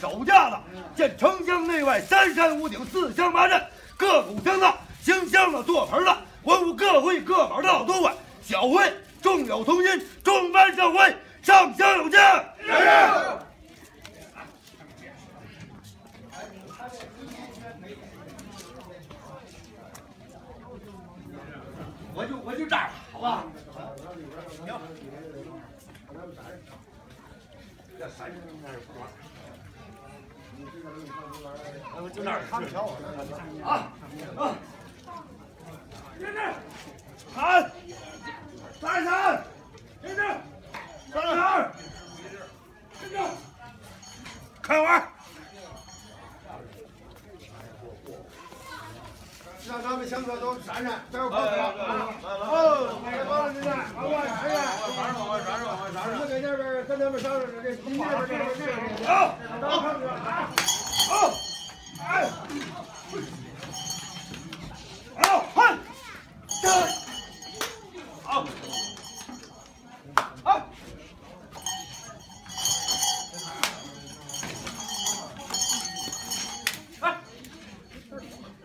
守架子，见城乡内外三山五顶四乡八镇，各股乡子行乡的做盆的，文武各会各好儿的都管，小会众友同心，众班盛会，上乡有敬。我就我就这样了，好吧？行。这三十应不管。那儿，他们瞧。啊啊！站住！喊！站住！站住！站住！站！开玩！让咱们乡客都闪闪，待会儿过来。来来来！这边儿上人，这边儿这这，好，哎，好，好，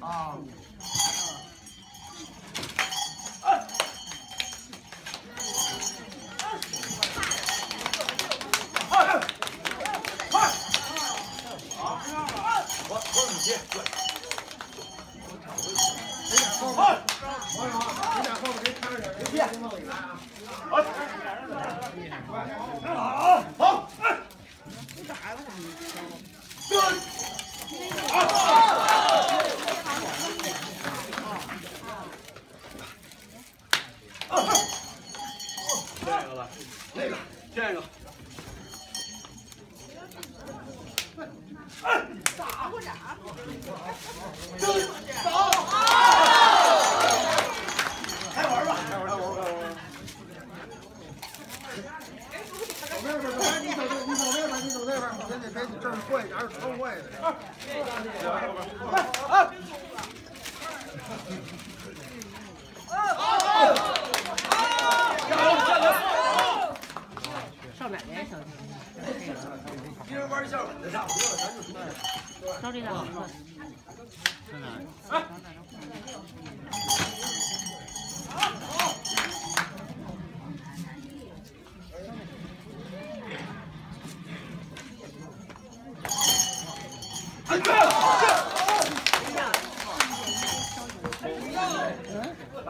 啊。好，好，好，哎，打他去。好，这这儿贵，还是超贵的？啊！啊！啊！啊！啊！啊！啊！啊！少奶奶小心。一人玩一下稳的上，不要咱就对。快。哎。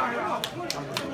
下来了。